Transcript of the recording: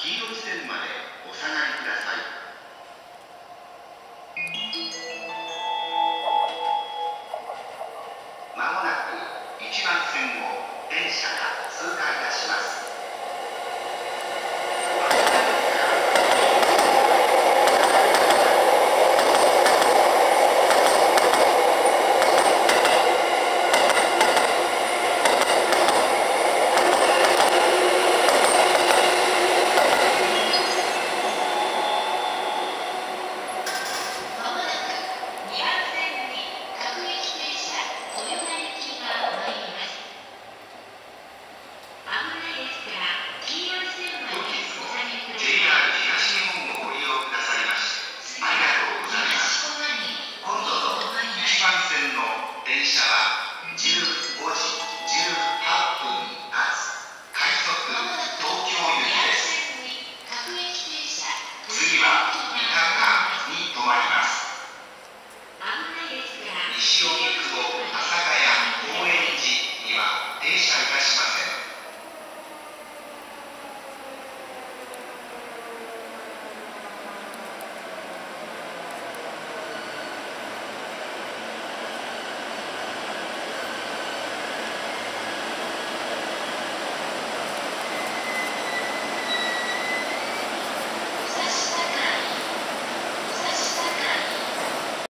黄色い線までお下がりください。まもなく1番線を